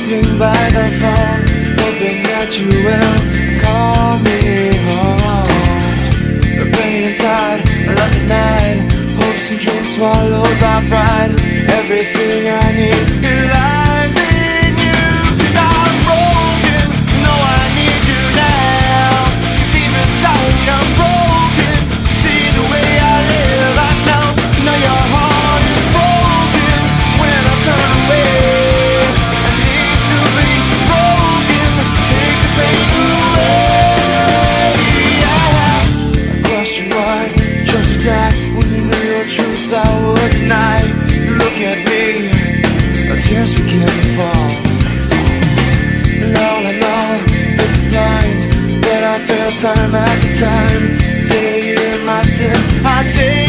Sitting by the phone, hoping that you will call me home. The pain inside, love at night, hopes and dreams swallowed by pride. Everything I need. look at me The tears begin to fall And all I know it's blind But I feel time after time day in my sin. I take.